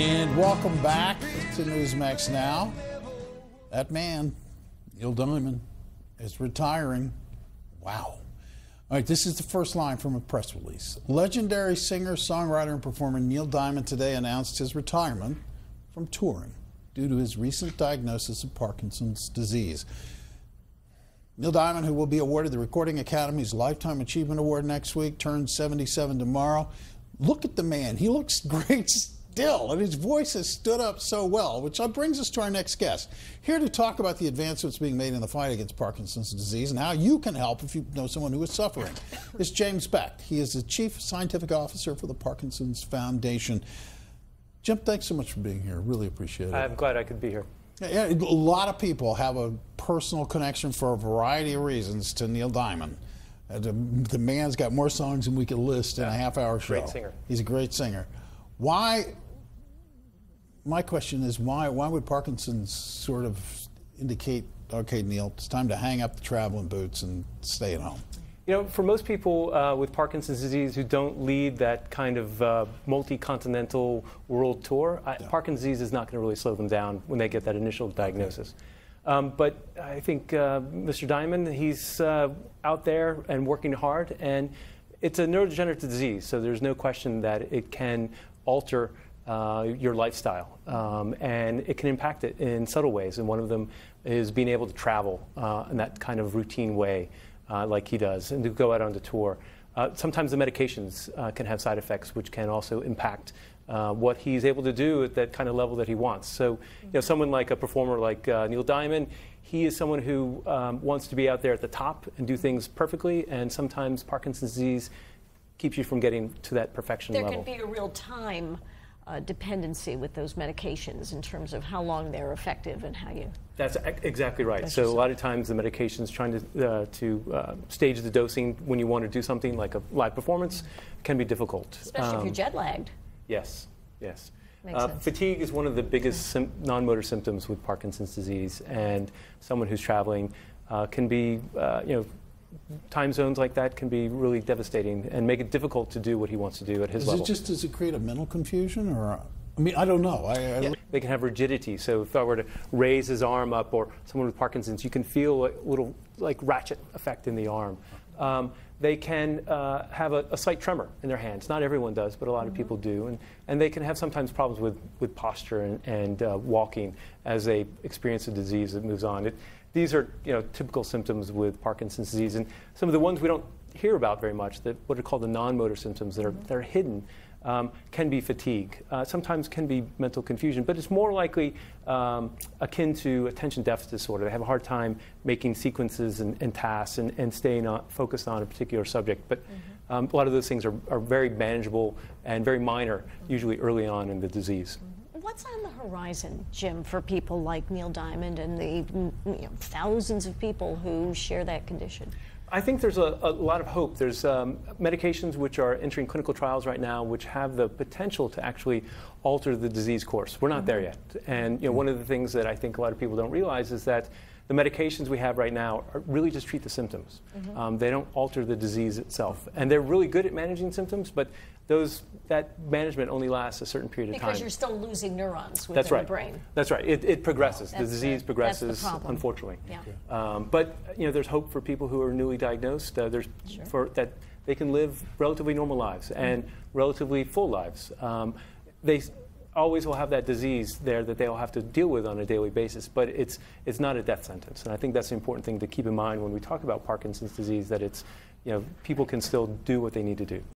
And welcome back to Newsmax Now. That man, Neil Diamond, is retiring. Wow. All right, this is the first line from a press release. Legendary singer, songwriter, and performer Neil Diamond today announced his retirement from touring due to his recent diagnosis of Parkinson's disease. Neil Diamond, who will be awarded the Recording Academy's Lifetime Achievement Award next week, turns 77 tomorrow. Look at the man. He looks great still, and his voice has stood up so well, which brings us to our next guest. Here to talk about the advancements being made in the fight against Parkinson's disease and how you can help if you know someone who is suffering is James Beck. He is the Chief Scientific Officer for the Parkinson's Foundation. Jim, thanks so much for being here. Really appreciate it. I'm glad I could be here. Yeah, a lot of people have a personal connection for a variety of reasons to Neil Diamond. Uh, the, the, man's got more songs than we could list in a half hour show. Great singer. He's a great singer. Why? My question is why? Why would Parkinson's sort of indicate, okay, Neil, it's time to hang up the traveling boots and stay at home? You know, for most people uh, with Parkinson's disease who don't lead that kind of uh, multi-continental world tour, I, Parkinson's disease is not going to really slow them down when they get that initial diagnosis. Okay. Um, but I think uh, Mr. Diamond, he's uh, out there and working hard, and it's a neurodegenerative disease, so there's no question that it can alter uh, your lifestyle, um, and it can impact it in subtle ways. And one of them is being able to travel uh, in that kind of routine way, uh, like he does, and to go out on the tour. Uh, sometimes the medications uh, can have side effects, which can also impact uh, what he's able to do at that kind of level that he wants. So, you know, someone like a performer like Neil Diamond, he is someone who um, wants to be out there at the top and do things perfectly, and sometimes Parkinson's disease keeps you from getting to that perfection there level. There can be a real time uh, dependency with those medications in terms of how long they're effective and how you. That's exactly right. So a lot of times the medications trying to uh, to uh, stage the dosing when you want to do something like a live performance can be difficult, especially um, if you're um, jet lagged. Yes, yes. Uh, fatigue is one of the biggest sim- non-motor symptoms with Parkinson's disease, and someone who's traveling uh, can be, uh, you know, time zones like that can be really devastating and make it difficult to do what he wants to do at his Is level. It just does it create a mental confusion, or I mean, I don't know. I, I yeah. They can have rigidity. So if I were to raise his arm up, or someone with Parkinson's, you can feel a little like ratchet effect in the arm. Um, they can uh, have a, a, slight tremor in their hands. Not everyone does, but a lot mm-hmm. of people do. And, and they can have sometimes problems with, with posture and, and uh, walking as they experience a disease that moves on. It, these are you know, typical symptoms with Parkinson's disease. And some of the ones we don't hear about very much, that what are called the non-motor symptoms that are, that are hidden, um, can be fatigue. Uh, sometimes can be mental confusion, but it's more likely um, akin to attention deficit disorder. They have a hard time making sequences and, and tasks and, and staying on, focused on a particular subject. But mm-hmm. um, a lot of those things are, are very manageable and very minor, mm-hmm. usually early on in the disease. Mm-hmm. What's on the horizon, Jim, for people like Neil Diamond and the you know, thousands of people who share that condition? I think there's a, a lot of hope. There's um, medications which are entering clinical trials right now, which have the potential to actually alter the disease course. We're not mm-hmm. there yet, and you know, one of the things that I think a lot of people don't realize is that the medications we have right now really just treat the symptoms. Mm-hmm. Um, they don't alter the disease itself, and they're really good at managing symptoms, but those that management only lasts a certain period of time. Because you're still losing neurons within That's right. the brain. That's right. It, it progresses. the disease the, progresses, unfortunately. Yeah. Um, but you know, there's hope for people who are newly diagnosed. Uh, there's sure. for that they can live relatively normal lives and mm-hmm. relatively full lives. Um, they always will have that disease there that they'll have to deal with on a daily basis, but it's, it's not a death sentence. And I think that's an important thing to keep in mind when we talk about Parkinson's disease, that it's, you know, people can still do what they need to do.